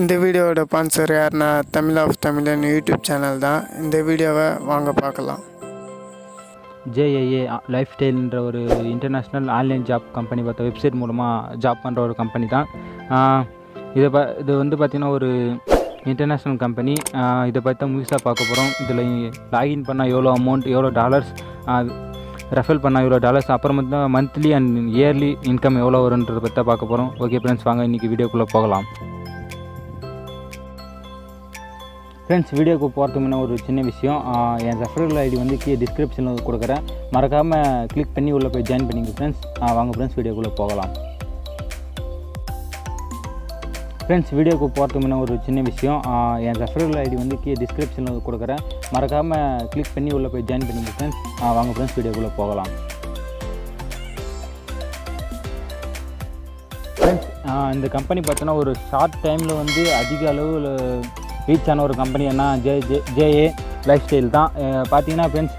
இந்த வீடியோவோட ஸ்பான்சர் யாருன்னா Tamil of Tamizhan YouTube channel தான். இந்த வீடியோவை வாங்க பார்க்கலாம். ஜேஏஏ லைஃப் ஸ்டைல்ன்ற ஒரு இன்டர்நேஷ்னல் ஆன்லைன் ஜாப் கம்பெனி பார்த்த வெப்சைட் மூலமாக ஜாப் பண்ணுற ஒரு கம்பெனி தான். இதை ப இது வந்து பார்த்திங்கன்னா ஒரு இன்டர்நேஷ்னல் கம்பெனி இதை பற்றி தான் முழுசாக பார்க்க போகிறோம் இதில் லாகின் பண்ணால் எவ்வளோ அமௌண்ட் எவ்வளோ டாலர்ஸ் ரெஃபர் பண்ணால் எவ்வளோ டாலர்ஸ் அப்புறம் தான் மந்த்லி அண்ட் இயர்லி இன்கம் எவ்வளோ வருன்றதை பற்றி பார்க்க போகிறோம் ஓகே ஃப்ரெண்ட்ஸ் வாங்க இன்றைக்கி வீடியோக்குள்ளே போகலாம். ஃப்ரெண்ட்ஸ் வீடியோக்கு போகிறதுக்கு முன்னே ஒரு சின்ன விஷயம். என் ரெஃபரல் ஐடி வந்து கீழே டிஸ்கிரிப்ஷனில் கொடுக்குறேன். மறக்காமல் கிளிக் பண்ணி உள்ளே போய் ஜாயின் பண்ணிங்க ஃப்ரெண்ட்ஸ் வாங்க ஃப்ரெண்ட்ஸ் வீடியோக்குள்ளே போகலாம். ஃப்ரெண்ட்ஸ் வீடியோக்கு போகிறதுக்கு முன்னே ஒரு சின்ன விஷயம். என் ரெஃபரல் ஐடி வந்து கீழே டிஸ்கிரிப்ஷனில் கொடுக்குறேன். மறக்காமல் கிளிக் பண்ணி உள்ளே போய் ஜாயின் பண்ணிங்க ஃப்ரெண்ட்ஸ் வாங்க ஃப்ரெண்ட்ஸ் வீடியோக்குள்ளே போகலாம். ஃப்ரெண்ட்ஸ் இந்த கம்பெனி பார்த்தோன்னா ஒரு ஷார்ட் டைமில் வந்து அதிக அளவில் ரீச் ஆன ஒரு கம்பெனி என்ன J J JA life style தான். பார்த்தீங்கன்னா ஃப்ரெண்ட்ஸ்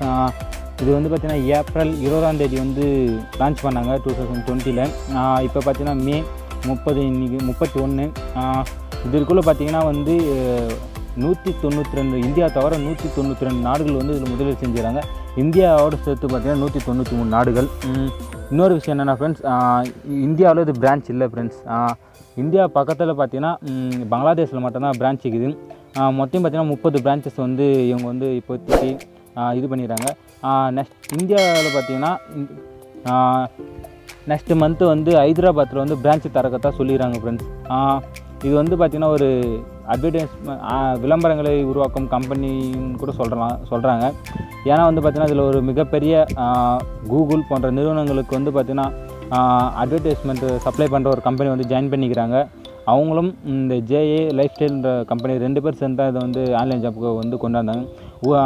இது வந்து பார்த்தீங்கன்னா ஏப்ரல் இருபதாம் தேதி வந்து லான்ச் பண்ணாங்க டூ தௌசண்ட் டுவெண்ட்டியில் இப்போ பார்த்தீங்கன்னா மே முப்பது இன்னைக்கு முப்பத்தி ஒன்று இதற்குள்ளே பார்த்தீங்கன்னா வந்து நூற்றி தொண்ணூற்றி ரெண்டு இந்தியா தவிர நூற்றி தொண்ணூற்றி ரெண்டு நாடுகள் வந்து இதில் முதலீடு செஞ்சுறாங்க இந்தியாவோட சேர்த்து பார்த்தீங்கன்னா நூற்றி தொண்ணூற்றி மூணு நாடுகள் இன்னொரு விஷயம் என்னென்னா ஃப்ரெண்ட்ஸ் இந்தியாவில் இது பிரான்ச் இல்லை ஃப்ரெண்ட்ஸ் இந்தியா பக்கத்தில் பார்த்தீங்கன்னா பங்களாதேஷில் மட்டும்தான் பிரான்ச் இருக்குது. மொத்தம் பார்த்தீங்கன்னா முப்பது பிரான்ச்சஸ் வந்து இவங்க வந்து இப்போதைக்கு இது பண்ணிடுறாங்க. நெக்ஸ்ட் இந்தியாவில் பார்த்தீங்கன்னா நெக்ஸ்ட் மந்த்து வந்து ஹைதராபாத்தில் வந்து பிரான்ச் திறக்கத்தான் சொல்லிடுறாங்க ஃப்ரெண்ட்ஸ் இது வந்து பார்த்திங்கன்னா ஒரு அட்வர்டைஸ்மெண்ட் விளம்பரங்களை உருவாக்கும் கம்பெனின்னு கூட சொல்கிறலாம் சொல்கிறாங்க ஏன்னா வந்து பார்த்திங்கன்னா இதில் ஒரு மிகப்பெரிய கூகுள் போன்ற நிறுவனங்களுக்கு வந்து பார்த்திங்கன்னா அட்வர்டைஸ்மெண்ட்டு சப்ளை பண்ணுற ஒரு கம்பெனி வந்து ஜாயின் பண்ணிக்கிறாங்க. அவங்களும் இந்த ஜேஏ லைஃப் ஸ்டைல்ன்ற கம்பெனி ரெண்டு பேர் சேர்ந்து தான் இதை வந்து ஆன்லைன் ஜாப்புக்கு வந்து கொண்டாந்தாங்க.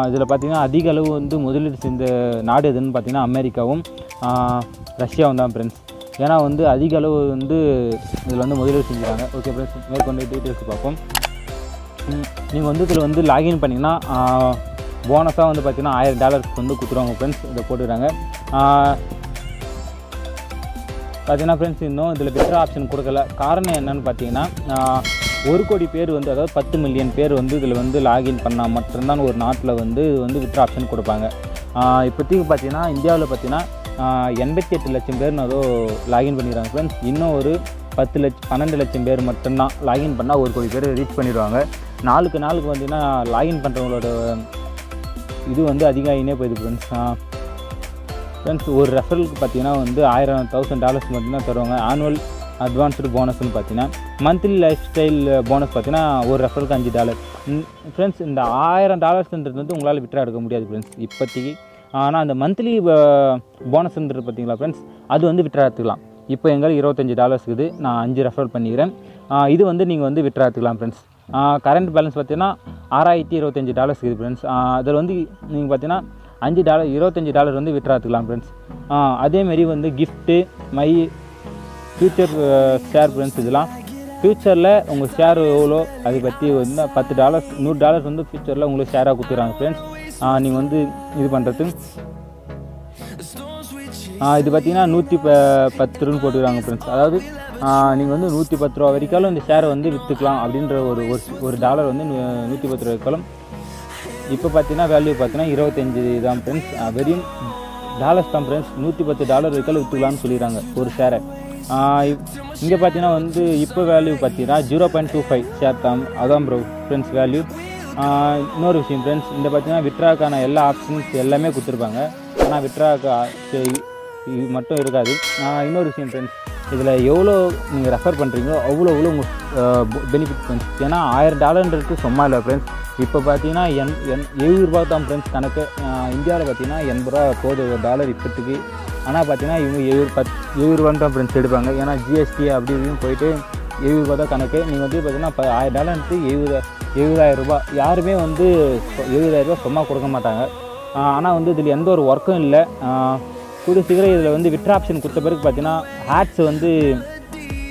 இதில் பார்த்திங்கன்னா அதிக அளவு வந்து முதலீடு செஞ்ச நாடு எதுன்னு பார்த்திங்கன்னா அமெரிக்காவும் ரஷ்யாவும் தான் ஃப்ரெண்ட்ஸ் ஏன்னா வந்து அதிக அளவு வந்து இதில் வந்து முதலீடு செஞ்சுறாங்க ஓகே ஃப்ரெண்ட்ஸ் மேற்கொண்டு டீட்டெயில்ஸ் பார்ப்போம். நீங்கள் வந்து இதில் வந்து லாகின் பண்ணிங்கன்னா போனஸாக வந்து பார்த்தீங்கன்னா ஆயிரம் டாலர்ஸ்க்கு வந்து கொடுத்துருவாங்க ஃப்ரெண்ட்ஸ் இதை போட்டுக்கிறாங்க. பார்த்தீங்கன்னா ஃப்ரெண்ட்ஸ் இன்னும் இதில் வித்ரா ஆப்ஷன் கொடுக்கல. காரணம் என்னன்னு பார்த்தீங்கன்னா ஒரு கோடி பேர் வந்து அதாவது பத்து மில்லியன் பேர் வந்து இதில் வந்து லாகின் பண்ணால் மட்டும்தான் ஒரு நாட்டில் வந்து இது வந்து வித்ரா ஆப்ஷன் கொடுப்பாங்க. ஆஹ், இப்போதைக்கு பார்த்தீங்கன்னா இந்தியாவில் பார்த்தீங்கன்னா எண்பத்தி எட்டு லட்சம் பேர் ஏதோ லாகின் பண்ணிடுறாங்க ஃப்ரெண்ட்ஸ் இன்னும் ஒரு பத்து லட்சம் பன்னெண்டு லட்சம் பேர் மட்டும்தான் லாகின் பண்ணால் ஒரு கோடி பேர் ரீச் பண்ணிடுவாங்க. நாளுக்கு நாளுக்கு பார்த்தீங்கன்னா லாகின் பண்ணுறவங்களோட இது வந்து அதிகமாகினே போயிடுது ஃப்ரெண்ட்ஸ் ஃப்ரெண்ட்ஸ் ஒரு ரெஃபரலுக்கு பார்த்தீங்கன்னா வந்து ஆயிரம் தௌசண்ட் டாலர்ஸ் மட்டும்தான் தருவாங்க. ஆனுவல் அட்வான்ஸ்டு போனஸ்னு பார்த்தீங்கன்னா. மந்த்லி லைஃப் ஸ்டைல் போனஸ் பார்த்தீங்கன்னா ஒரு ரெஃபரலுக்கு அஞ்சு டாலர் ஃப்ரெண்ட்ஸ் இந்த ஆயிரம் டாலர்ஸ்ன்றது வந்து உங்களால் விட்ரா எடுக்க முடியாது ஃப்ரெண்ட்ஸ் இப்போதைக்கு. ஆனால் அந்த மந்த்லி போனஸ்ன்றது பார்த்தீங்களா ஃப்ரெண்ட்ஸ் அது வந்து விட்ரா எடுத்துக்கலாம். இப்போ எங்களுக்கு இருபத்தஞ்சி டாலர்ஸ் இருக்குது. நான் அஞ்சு ரெஃபர் பண்ணிக்கிறேன். இது வந்து நீங்கள் வந்து விட்ரா எடுத்துக்கலாம் ஃப்ரெண்ட்ஸ் கரண்ட் பேலன்ஸ் பார்த்தீங்கன்னா ஆறாயிரத்தி இருபத்தஞ்சி டாலர்ஸ் இருக்குது ஃப்ரெண்ட்ஸ் அதில் வந்து நீங்கள் பார்த்தீங்கன்னா அஞ்சு டாலர் இருபத்தஞ்சி டாலர் வந்து விட்ரா எடுத்துக்கலாம் ஃப்ரெண்ட்ஸ் அதேமாரி வந்து gift my future share friends இதெல்லாம். ஃப்யூச்சரில் உங்கள் ஷேர் எவ்வளோ அதை பற்றி வந்து பத்து டாலர்ஸ் நூறு டாலர்ஸ் வந்து ஃப்யூச்சரில் உங்களுக்கு ஷேராக கொடுத்துறாங்க ஃப்ரெண்ட்ஸ் நீங்கள் வந்து இது பண்ணுறது இது பார்த்தீங்கன்னா நூற்றி ப பத்து ரூபான்னு போட்டுக்கிறாங்க ஃப்ரெண்ட்ஸ் அதாவது நீங்கள் வந்து நூற்றி பத்து ரூபா வரைக்காலும் இந்த ஷேரை வந்து விற்றுக்கலாம் அப்படின்ற ஒரு ஒரு- ஒரு டாலர் வந்து நூ- நூற்றி பத்து ரூபா வரைக்காலும் இப்போ பார்த்தீங்கன்னா வேல்யூ பார்த்தீங்கன்னா இருபத்தஞ்சி தான் ஃப்ரெண்ட்ஸ் வெறும் டாலர்ஸ் தான் ஃப்ரெண்ட்ஸ் நூற்றி பத்து டாலர் வரைக்கும் விற்றுக்கலாம்னு சொல்லிடுறாங்க ஒரு ஷேரை இங்கே பார்த்தீங்கன்னா வந்து இப்போ வேல்யூ பார்த்தீங்கன்னா zero point two five share தான். அதான் ப்ரோ ஃப்ரெண்ட்ஸ் வேல்யூ இன்னொரு விஷயம் ஃப்ரெண்ட்ஸ் இந்த பார்த்தீங்கன்னா விட்ராக்கான எல்லா ஆப்ஷன்ஸ் எல்லாமே கொடுத்துருப்பாங்க. ஆனால் விட்ராக்கு மட்டும் இருக்காது. இன்னொரு விஷயம் ஃப்ரெண்ட்ஸ் இதில் எவ்வளோ நீங்கள் ரெஃபர் பண்ணுறீங்களோ அவ்வளோ அவ்வளோ உங்கள் பெனிஃபிட் ஃப்ரெண்ட்ஸ் ஏன்னா ஆயிரம் டாலர்ன்றது சும்மா இல்லை ஃப்ரெண்ட்ஸ் இப்போ பார்த்தீங்கன்னா என் என் எழுபது ரூபா தான் ஃப்ரெண்ட்ஸ் கணக்கு. இந்தியாவில் பார்த்தீங்கன்னா எண்பது ரூபா போகுது ஒரு டாலர் இப்போத்துக்கு ஆனால் பார்த்தீங்கன்னா இவங்க எழுபது பத் எழுபது ரூபான்னு தான் ஃப்ரெண்ட்ஸ் எடுப்பாங்க. ஏன்னா ஜிஎஸ்டி அப்படி இப்படின்னு போயிட்டு எழுபது ரூபா தான் கணக்கு. நீங்கள் வந்து பார்த்தீங்கன்னா இப்போ ஆயிரம் எடுத்து எழுபது எழுபதாயிரம் ரூபா. யாருமே வந்து எழுபதாயிரம் ரூபா சும்மா கொடுக்க மாட்டாங்க. ஆனால் வந்து இதில் எந்த ஒரு ஒர்க்கும் இல்லை. கூடிய சீக்கிரம் இதில் வந்து விட்ரு ஆப்ஷன் கொடுத்த பிறகு பார்த்தீங்கன்னா ஆட்ஸ் வந்து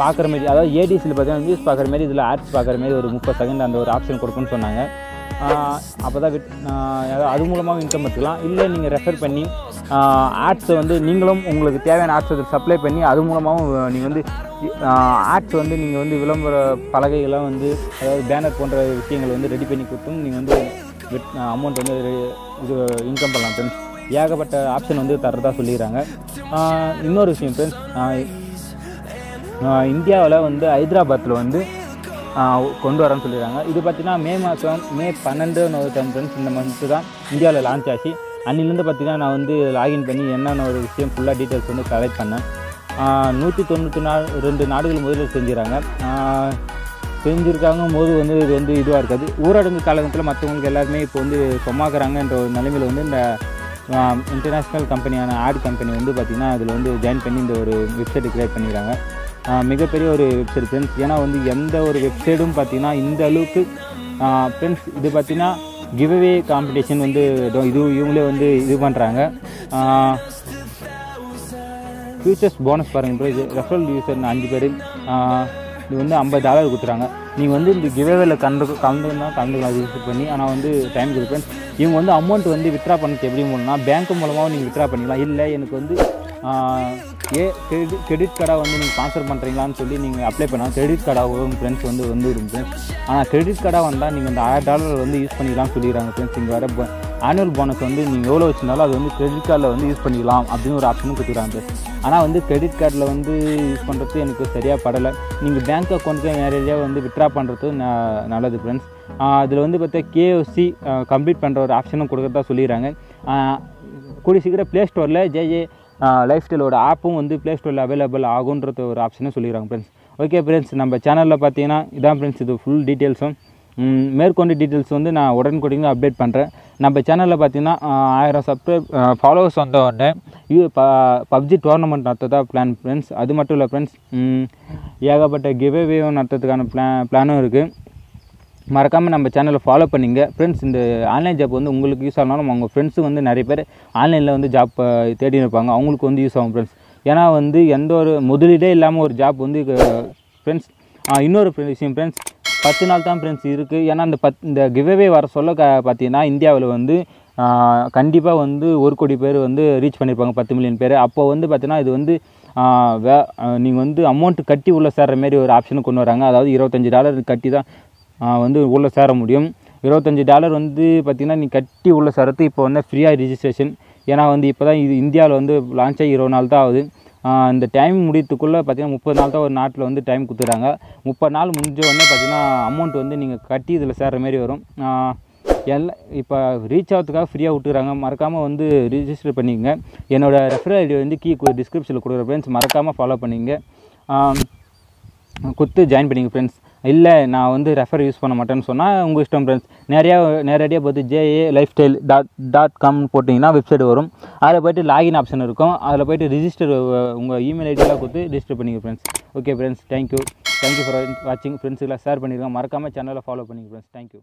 பார்க்குற மாதிரி அதாவது ஏடிசியில் பார்த்தீங்கன்னா நியூஸ் பார்க்குற மாதிரி இதில் ஆட்ஸ் பார்க்குற மாதிரி ஒரு முப்பது செகண்ட் அந்த ஒரு ஆப்ஷன் கொடுக்குன்னு சொன்னாங்க. அப்போ தான் விட் அது மூலமாக இன்கம் எடுத்துக்கலாம். இல்லை நீங்கள் ரெஃபர் பண்ணி ஆட்ஸை வந்து நீங்களும் உங்களுக்கு தேவையான ஆட்ஸை சப்ளை பண்ணி அது மூலமாகவும் நீங்கள் வந்து ஆட்ஸ் வந்து நீங்கள் வந்து விளம்பர பலகைகள்லாம் வந்து அதாவது பேனர் போன்ற விஷயங்கள் வந்து ரெடி பண்ணி கொடுத்தும் நீங்கள் வந்து அமௌண்ட் வந்து இது இன்கம் பண்ணலாம் ஃப்ரெண்ட்ஸ் ஏகப்பட்ட ஆப்ஷன் வந்து தரதா சொல்லிடுறாங்க இன்னொரு விஷயம் ஃப்ரெண்ட்ஸ் இந்தியாவில் வந்து ஹைதராபாத்தில் வந்து கொண்டு வரேன்னு சொல்லிடுறாங்க. இது பார்த்தீங்கன்னா மே மாதம் மே பன்னெண்டு டைம் ஃப்ரெண்ட்ஸ் இந்த மந்த்து தான் இந்தியாவில் லான்ச் ஆச்சு. அன்னிலேருந்து பார்த்தீங்கன்னா நான் வந்து லாகின் பண்ணி என்னென்ன ஒரு விஷயம் ஃபுல்லாக டீட்டெயில்ஸ் வந்து கலெக்ட் பண்ணேன். நூற்றி தொண்ணூற்றி நாலு ரெண்டு நாடுகள் முதலில் செஞ்சுறாங்க செஞ்சுருக்காங்க போது வந்து இது வந்து இதுவாக இருக்காது. ஊரடங்கு காலகட்டத்தில் மற்றவங்களுக்கு எல்லாருமே இப்போ வந்து சொமாக்குறாங்கன்ற ஒரு நிலைமையில் வந்து இந்த இன்டர்நேஷ்னல் கம்பெனியான ஆட் கம்பெனி வந்து பார்த்திங்கன்னா அதில் வந்து ஜாயின் பண்ணி இந்த ஒரு வெப்சைட் கிரியேட் பண்ணிடுறாங்க. மிகப்பெரிய ஒரு வெப்சைட் ஃப்ரெண்ட்ஸ் ஏன்னா வந்து எந்த ஒரு வெப்சைட்டும் பார்த்தீங்கன்னா இந்த அளவுக்கு ஃப்ரெண்ட்ஸ் இது பார்த்தீங்கன்னா கிவ்அவே காம்படிஷன் வந்து இது இவங்களே வந்து இது பண்ணுறாங்க ஃபியூச்சர்ஸ் போனஸ் பாருங்க ப்ரோ இது ரெஃபரல் யூசர் அஞ்சு பேர். இது வந்து ஐம்பது டாலர் கொடுத்துறாங்க. நீங்கள் வந்து இந்த கிவேவேல கலந்து கலந்துனா கலந்துக்கலாம் யூஸ் பண்ணி. ஆனால் வந்து டைம் கொடுப்பேன் இவங்க வந்து அமௌண்ட் வந்து வித்ரா பண்ணுறது எப்படி மூலம்னா பேங்க் மூலமாக நீங்கள் வித்ரா பண்ணிக்கலாம். இல்லை எனக்கு வந்து ஏ கிரெடிட் கிரெடிட் கார்டாக வந்து நீங்கள் ஸ்பான்சர் பண்ணுறீங்களான்னு சொல்லி நீங்கள் அப்ளை பண்ணால் கிரெடிட் கார்டாக உங்கள் ஃப்ரெண்ட்ஸ் வந்து வந்து ஃப்ரெண்ட்ஸ் ஆனால் கிரெடிட் கார்டாக வந்தால் நீங்கள் இந்த ஆயிரம் டாலர் வந்து யூஸ் பண்ணிக்கலாம்னு சொல்லிடுறாங்க ஃப்ரெண்ட்ஸ் இங்கே வர ஆனுவல் போனஸ் வந்து நீங்கள் எவ்வளோ வச்சிருந்தாலும் அது வந்து கிரெடிட் கார்டில் வந்து யூஸ் பண்ணிக்கலாம் அப்படின்னு ஒரு ஆப்ஷனும் கொடுத்துருக்காங்க ஆனால் வந்து கிரெடிட் கார்டில் வந்து யூஸ் பண்ணுறது எனக்கு சரியாக படலை. நீங்கள் பேங்க் அக்கௌண்ட்டுக்கு நேரடியாக வந்து விட்ரா பண்ணுறது ந- நல்லது ஃப்ரெண்ட்ஸ் அதில் வந்து பார்த்தா கேஎஃப்சி கம்ப்ளீட் பண்ணுற ஒரு ஆப்ஷனும் கொடுக்குறதா சொல்லிடுறாங்க. கூடிய சீக்கிரம் ப்ளே ஸ்டோரில் ஜேஜே லைஃப் ஸ்டைலோட ஆப்பும் வந்து ப்ளே ஸ்டோரில் அவைலபிள் ஆகுன்றது ஒரு ஆப்ஷனும் சொல்லிடுறாங்க ஃப்ரெண்ட்ஸ் ஓகே ஃப்ரெண்ட்ஸ் நம்ம சேனலில் பார்த்தீங்கன்னா இதான் ஃப்ரெண்ட்ஸ் இது ஃபுல் டீட்டெயில்ஸும் மேற்கொண்டு டீட்டெயில்ஸ் வந்து நான் உடனுக்குடன் அப்டேட் பண்ணுறேன் நம்ம சேனலில் பார்த்தீங்கன்னா ஆயிரம் சப்ஸ்கிரைப் ஃபாலோவர்ஸ் வந்த உடனே இது ப பப்ஜி டோர்னமெண்ட் நடத்ததா பிளான் ஃப்ரெண்ட்ஸ் அது மட்டும் இல்லை ஃப்ரெண்ட்ஸ் ஏகப்பட்ட கிவ்அவேவும் நடத்துறதுக்கான பிளான் பிளானும் இருக்குது மறக்காமல் நம்ம சேனலை ஃபாலோ பண்ணிங்க. ஃப்ரெண்ட்ஸ் இந்த ஆன்லைன் ஜாப் வந்து உங்களுக்கு யூஸ் ஆனாலும் அவங்க ஃப்ரெண்ட்ஸு வந்து நிறைய பேர் ஆன்லைனில் வந்து ஜாப் தேடி இருப்பாங்க. அவங்களுக்கு வந்து யூஸ் ஆகும் ஃப்ரெண்ட்ஸ் ஏன்னா வந்து எந்த ஒரு முதலீடே இல்லாமல் ஒரு ஜாப் வந்து ஃப்ரெண்ட்ஸ் இன்னொரு விஷயம் ஃப்ரெண்ட்ஸ் பத்து நாள் தான் ஃப்ரெண்ட்ஸ் இருக்குது ஏன்னா இந்த பத் இந்த கிவ்அவே வர சொல்ல க பார்த்தீங்கன்னா இந்தியாவில் வந்து கண்டிப்பாக வந்து ஒரு கோடி பேர் வந்து ரீச் பண்ணியிருப்பாங்க பத்து மில்லியன் பேர். அப்போ வந்து பார்த்தீங்கன்னா இது வந்து வே நீங்கள் வந்து அமௌண்ட் கட்டி உள்ளே சேர்ற மாரி ஒரு ஆப்ஷனும் கொண்டு வராங்க. அதாவது இருபத்தஞ்சி டாலர் கட்டி தான் வந்து உள்ளே சேர முடியும். இருபத்தஞ்சி டாலர் வந்து பார்த்திங்கன்னா நீ கட்டி உள்ளே சேரத்து இப்போ வந்து ஃப்ரீயாக ரிஜிஸ்ட்ரேஷன் ஏன்னா வந்து இப்போ தான் இது இந்தியாவில் வந்து லான்ச் ஆகி இருபது நாள் தான் ஆகுது. இந்த டைம் முடியத்துக்குள்ளே பார்த்தீங்கன்னா முப்பது நாள் தான் ஒரு நாட்டில் வந்து டைம் கொடுத்துட்றாங்க முப்பது நாள் முடிஞ்ச உடனே பார்த்தீங்கன்னா அமௌண்ட் வந்து நீங்கள் கட்டி இதில் சேர்கிற மாரி வரும். எல்லா எல்லாம் இப்போ ரீச் ஆகிறதுக்காக ஃப்ரீயாக விட்டுறாங்க. மறக்காமல் வந்து ரிஜிஸ்டர் பண்ணிக்கங்க. என்னோடய ரெஃபர் ஐடி வந்து கீ டிஸ்கிரிப்ஷனில் கொடுக்குற ஃப்ரெண்ட்ஸ் மறக்காமல் ஃபாலோ பண்ணிங்க கொடுத்து ஜாயின் பண்ணிங்க ஃப்ரெண்ட்ஸ் இல்லை நான் வந்து ரெஃபர் யூஸ் பண்ண மாட்டேன்னு சொன்னால் உங்கள் இஷ்டம் ஃப்ரெண்ட்ஸ் நிறையா நேரடியாக பார்த்து JA life style dot dot காம்னு போட்டிங்கன்னா வெப்சைட் வரும். அதில் போய்ட்டு லாகின் ஆப்ஷன் இருக்கும். அதில் போய்ட்டு ரிஜிஸ்டர் உங்கள் இமெயில் ஐடியெலாம் கொடுத்து ரிஜிஸ்டர் பண்ணிங்க friends okay friends thank you thank you for வாட்சிங் ஃப்ரெண்ட்ஸுக்கெல்லாம் ஷேர் பண்ணிடுங்க மறக்காமல் சேனலை ஃபாலோ பண்ணிங்க ஃப்ரெண்ட்ஸ் தேங்க்யூ